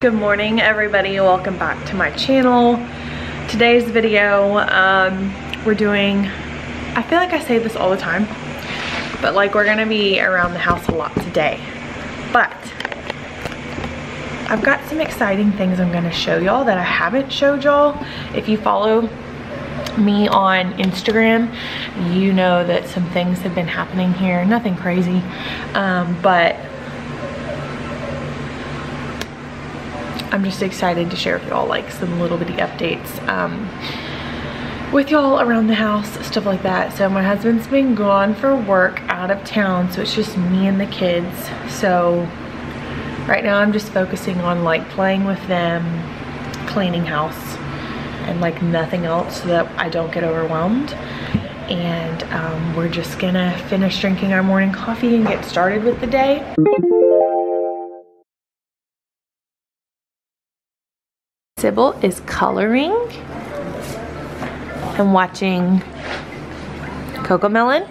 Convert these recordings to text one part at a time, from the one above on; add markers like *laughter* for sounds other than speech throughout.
Good morning everybody, welcome back to my channel. Today's video, um, we're doing, I feel like I say this all the time, but like we're gonna be around the house a lot today. But, I've got some exciting things I'm gonna show y'all that I haven't showed y'all. If you follow me on Instagram, you know that some things have been happening here, nothing crazy, um, but I'm just excited to share with y'all like some little bitty updates um, with y'all around the house, stuff like that. So my husband's been gone for work out of town, so it's just me and the kids. So right now I'm just focusing on like playing with them, cleaning house, and like nothing else so that I don't get overwhelmed. And um, we're just gonna finish drinking our morning coffee and get started with the day. Sybil is coloring and watching CoComelon.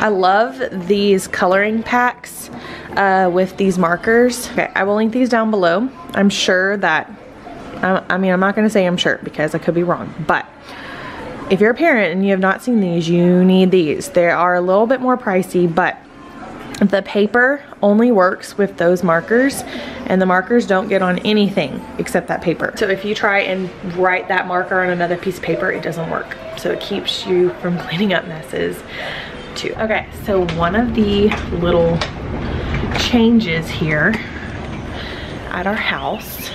I love these coloring packs uh, with these markers. Okay, I will link these down below. I'm sure that, I, I mean, I'm not gonna say I'm sure because I could be wrong, but if you're a parent and you have not seen these, you need these. They are a little bit more pricey, but the paper only works with those markers and the markers don't get on anything except that paper. So if you try and write that marker on another piece of paper, it doesn't work. So it keeps you from cleaning up messes too. Okay, so one of the little changes here at our house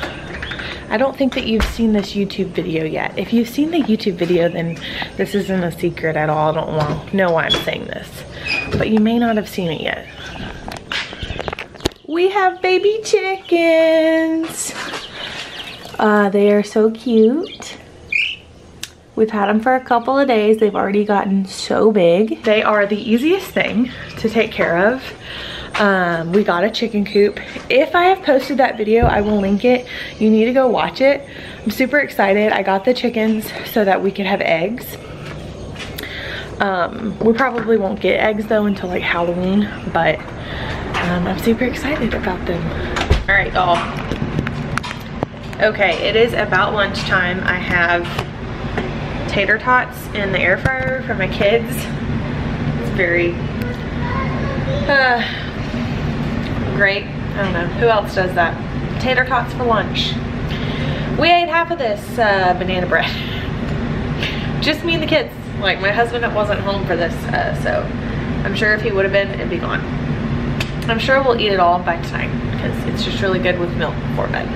I don't think that you've seen this YouTube video yet. If you've seen the YouTube video, then this isn't a secret at all. I don't know why I'm saying this, but you may not have seen it yet we have baby chickens. Uh, they are so cute. We've had them for a couple of days. They've already gotten so big. They are the easiest thing to take care of. Um, we got a chicken coop. If I have posted that video, I will link it. You need to go watch it. I'm super excited. I got the chickens so that we could have eggs. Um, we probably won't get eggs though until like Halloween, but um, I'm super excited about them. All right, y'all. Okay, it is about lunchtime. I have tater tots in the air fryer for my kids. It's very uh, great. I don't know, who else does that? Tater tots for lunch. We ate half of this uh, banana bread. Just me and the kids. Like my husband wasn't home for this, uh, so I'm sure if he would have been, it'd be gone. I'm sure we'll eat it all by tonight because it's just really good with milk before bed.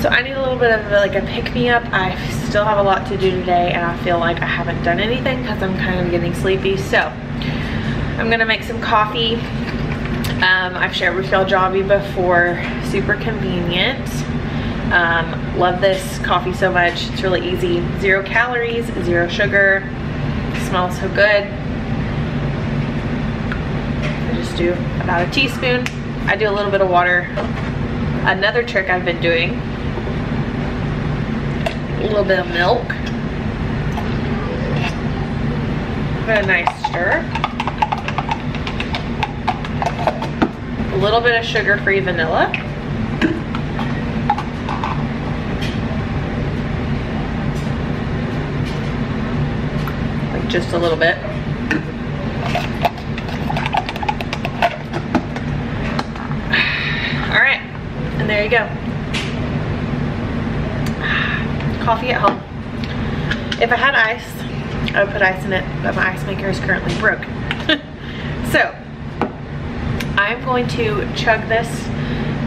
So I need a little bit of like a pick-me-up. I still have a lot to do today and I feel like I haven't done anything because I'm kind of getting sleepy. So I'm gonna make some coffee. Um, I've shared with y'all Javy before, super convenient. Um, love this coffee so much, it's really easy. Zero calories, zero sugar, smells so good I just do about a teaspoon. I do a little bit of water. Another trick I've been doing, a little bit of milk. Give it a nice stir. A little bit of sugar-free vanilla. Just a little bit. *sighs* All right, and there you go. *sighs* Coffee at home. If I had ice, I would put ice in it, but my ice maker is currently broke. *laughs* so, I'm going to chug this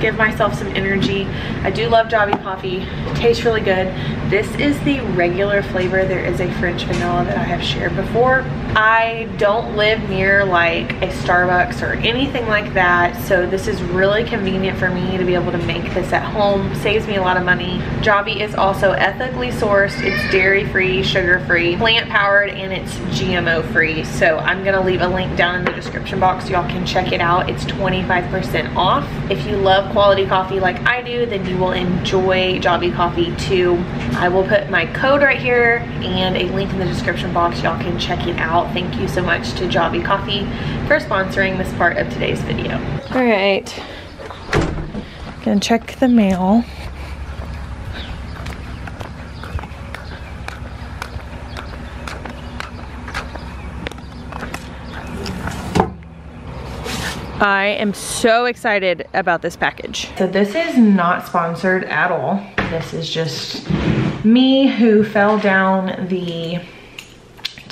give myself some energy. I do love Javy coffee. It tastes really good. This is the regular flavor. There is a French vanilla that I have shared before. I don't live near like a Starbucks or anything like that. So this is really convenient for me to be able to make this at home. Saves me a lot of money. Javy is also ethically sourced. It's dairy free, sugar free, plant powered, and it's GMO free. So I'm gonna leave a link down in the description box. Y'all can check it out. It's 25% off. If you love quality coffee like I do, then you will enjoy Javy Coffee too. I will put my code right here and a link in the description box. Y'all can check it out. Thank you so much to Javy Coffee for sponsoring this part of today's video. All right, Gonna check the mail. I am so excited about this package. So this is not sponsored at all. This is just me who fell down the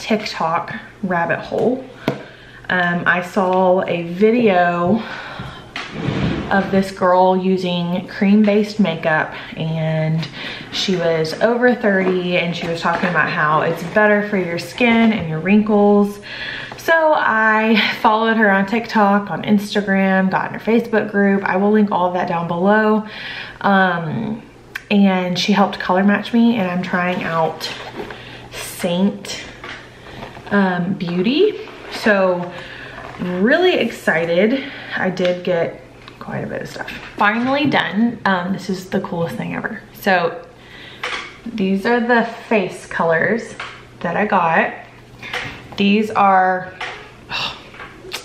TikTok rabbit hole. Um, I saw a video of this girl using cream-based makeup and she was over 30 and she was talking about how it's better for your skin and your wrinkles. So I followed her on TikTok, on Instagram, got in her Facebook group. I will link all of that down below. Um, and she helped color match me and I'm trying out Seint um, Beauty. So really excited. I did get quite a bit of stuff. Finally done. Um, this is the coolest thing ever. So these are the face colors that I got. These are, oh, *sighs*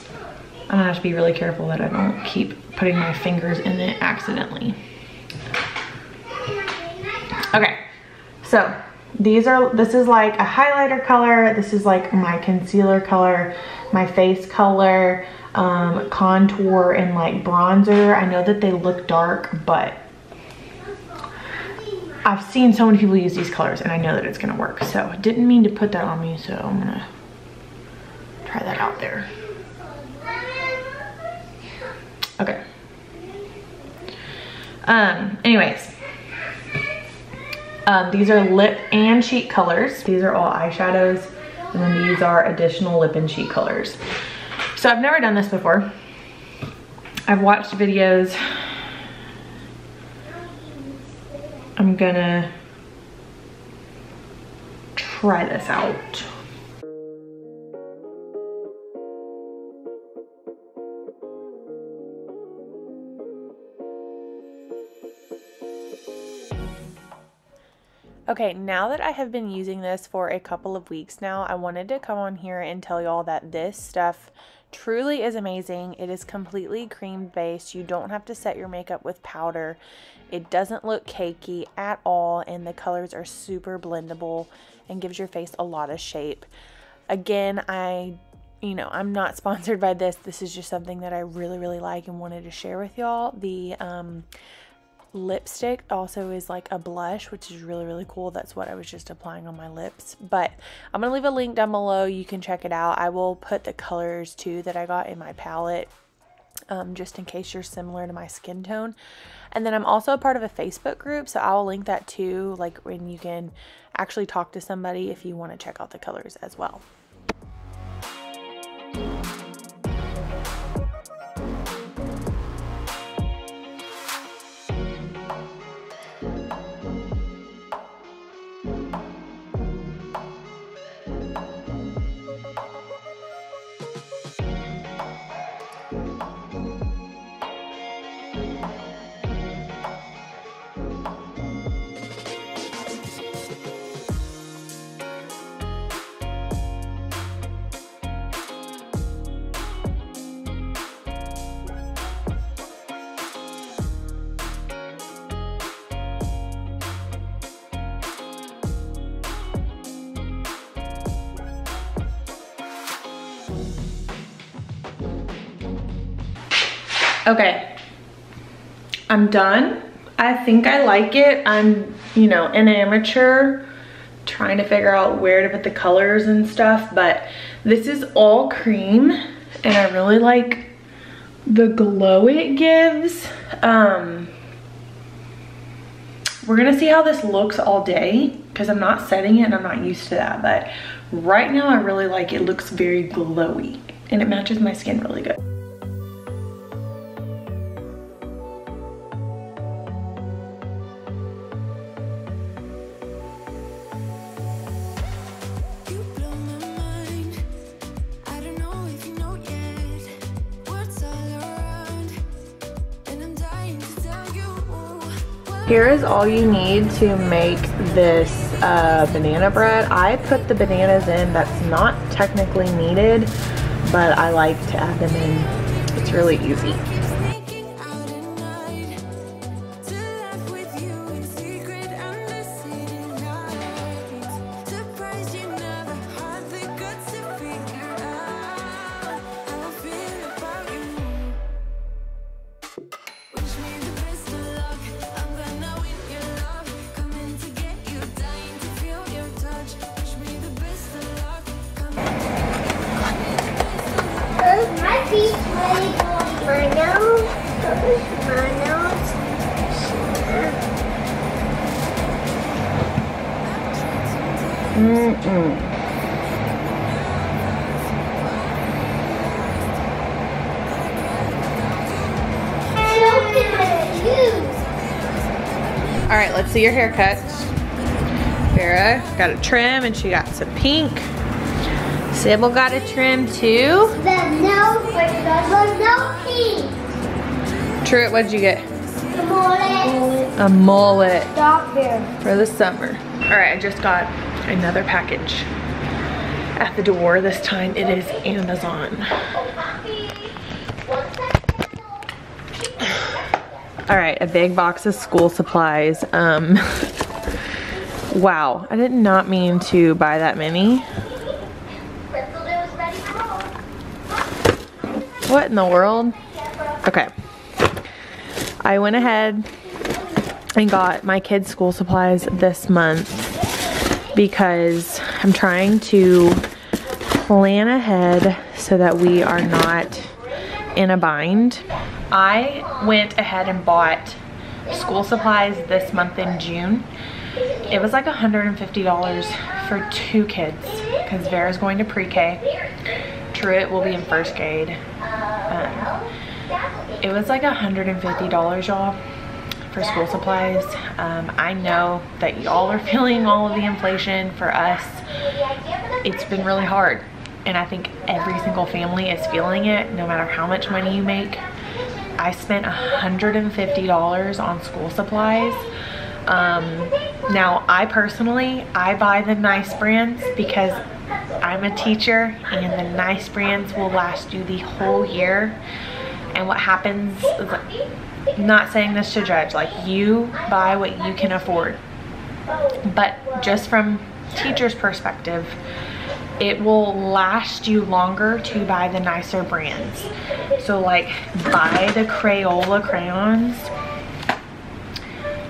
I'm gonna have to be really careful that I don't keep putting my fingers in it accidentally. Okay, so these are, this is like a highlighter color. This is like my concealer color, my face color um, contour and like bronzer. I know that they look dark, but I've seen so many people use these colors and I know that it's gonna work. So didn't mean to put that on me, so I'm gonna try that out there. Okay. Um, anyways, um, these are lip and cheek colors. These are all eyeshadows, and then these are additional lip and cheek colors. So I've never done this before. I've watched videos. I'm gonna try this out. Okay, now that I have been using this for a couple of weeks now, I wanted to come on here and tell y'all that this stuff truly is amazing. It is completely cream based. You don't have to set your makeup with powder. It doesn't look cakey at all and the colors are super blendable and gives your face a lot of shape. Again, I you know, I'm not *laughs* sponsored by this. This is just something that I really, really like and wanted to share with y'all. The um, lipstick also is like a blush which is really really cool. That's what I was just applying on my lips. But I'm gonna leave a link down below. You can check it out. I will put the colors too that I got in my palette um, just in case you're similar to my skin tone. And then I'm also a part of a Facebook group so I'll link that too like when you can actually talk to somebody if you want to check out the colors as well Okay, I'm done. I think I like it. I'm, you know, an amateur trying to figure out where to put the colors and stuff, but this is all cream and I really like the glow it gives. Um, we're gonna see how this looks all day because I'm not setting it and I'm not used to that, but right now I really like it. it looks very glowy and it matches my skin really good. Here is all you need to make this uh, banana bread. I put the bananas in, that's not technically needed, but I like to add them in. It's really easy. All right, let's see your haircut. Vera got a trim and she got some pink. Sybil got a trim too. There's no, there's no pink. Truett, what'd you get? The mullet. A mullet for the summer. All right, I just got another package at the door. This time it is Amazon. *sighs* All right, a big box of school supplies. Um, *laughs* wow, I did not mean to buy that many. What in the world? Okay. I went ahead and got my kids' school supplies this month because I'm trying to plan ahead so that we are not in a bind. I went ahead and bought school supplies this month in June. It was like $150 for two kids because Vera's going to pre-K. Truett will be in first grade. It was like $150 y'all for school supplies. Um, I know that y'all are *laughs* feeling all of the inflation for us. It's been really hard and I think every single family is feeling it no matter how much money you make. I spent $150 on school supplies. Um, now, I personally, I buy the nice brands because I'm a teacher and the nice brands will last you the whole year. And what happens not saying this to judge, like you buy what you can afford. But just from teacher's perspective, it will last you longer to buy the nicer brands. So like buy the Crayola crayons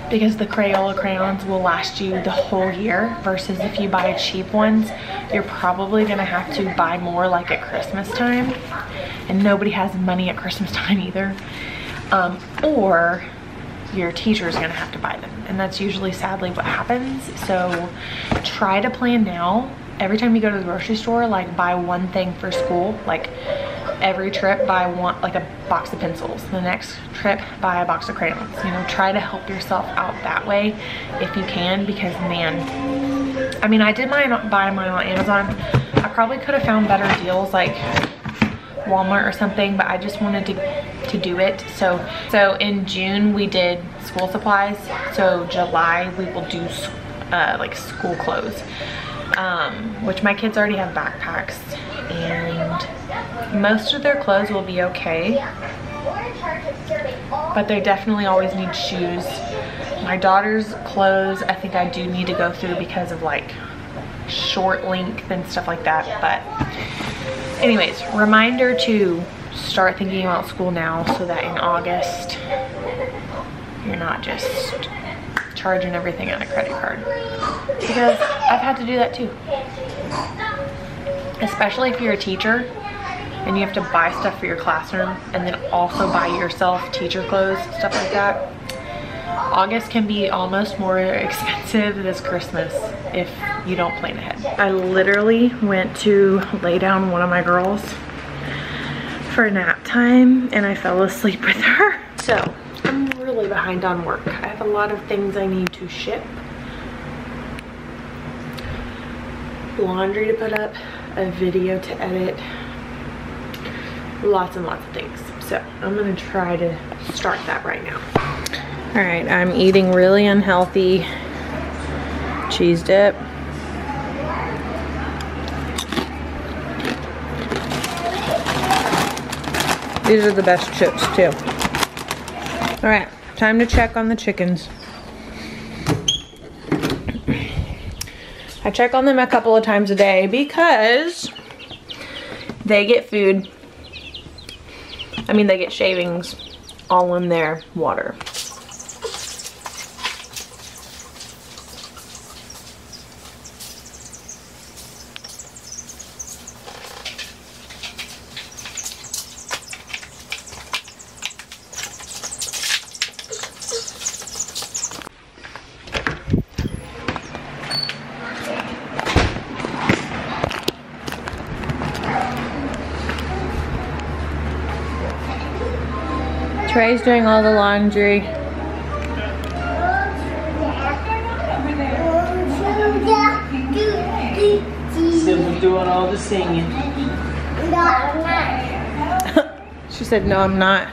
because the Crayola crayons will last you the whole year versus if you buy cheap ones, you're probably gonna have to buy more like at Christmas time and nobody has money at Christmas time either. Um, or your teacher is gonna have to buy them and that's usually sadly what happens. So try to plan now every time you go to the grocery store, like buy one thing for school, like every trip buy one, like a box of pencils. The next trip buy a box of crayons. You know, try to help yourself out that way if you can because man, I mean, I did mine, buy mine on Amazon. I probably could have found better deals like Walmart or something, but I just wanted to, to do it. So, so in June we did school supplies. So July we will do uh, like school clothes um, which my kids already have backpacks and most of their clothes will be okay but they definitely always need shoes my daughter's clothes I think I do need to go through because of like short length and stuff like that but anyways reminder to start thinking about school now so that in August you're not just charging everything on a credit card because I've had to do that too. Especially if you're a teacher and you have to buy stuff for your classroom and then also buy yourself teacher clothes, stuff like that. August can be almost more *laughs* expensive this Christmas if you don't plan ahead. I literally went to lay down one of my girls for nap time and I fell asleep *laughs* with her. So I'm really behind on work. I have a lot of things I need to ship laundry to put up, a video to edit, lots and lots of things. So I'm gonna try to start that right now. All right, I'm eating really unhealthy cheese dip. These are the best chips too. All right, time to check on the chickens. I check on them a couple of times a day because they get food. I mean, they get shavings all in their water. Trey's doing all the laundry. Sibyl's doing all the singing. *laughs* she said, no, I'm not.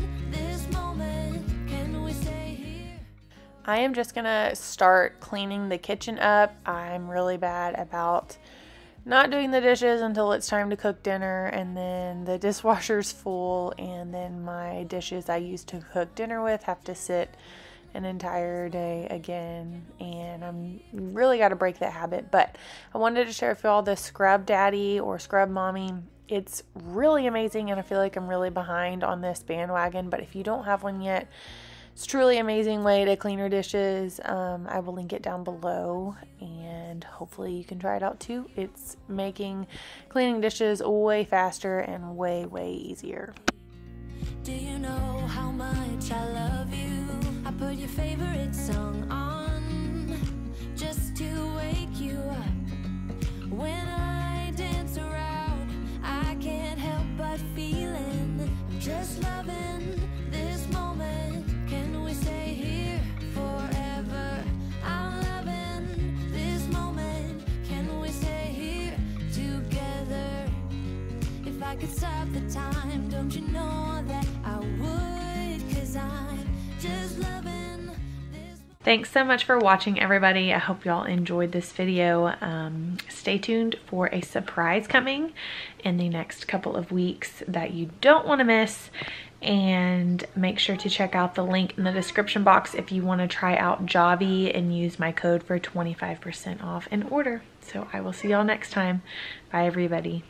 am just gonna start cleaning the kitchen up. I'm really bad about not doing the dishes until it's time to cook dinner and then the *laughs* dishwasher's full and then my dishes I used to cook dinner with have to sit an entire day again and I'm really got to break that habit but I wanted to share with you all the scrub daddy or scrub mommy it's really amazing and I feel like I'm really behind on this bandwagon but if you don't have one yet it's truly amazing way to clean your dishes. Um, I will link it down below and hopefully you can try it out too. It's making cleaning dishes way faster and way, way easier. Do you know how much I love you? I put your favorite song on just to wake you up. When I dance around, I can't help but feeling just loving Could stop the time, don't you know that I would? Cause I'm just loving Thanks so much for watching everybody. I hope y'all enjoyed this video. Um, stay tuned for a surprise coming in the next couple of weeks that you don't want to miss and make sure to check out the link in the description box if you want to try out Javy and use my code for 25% off an order. So I will see y'all next time. Bye everybody.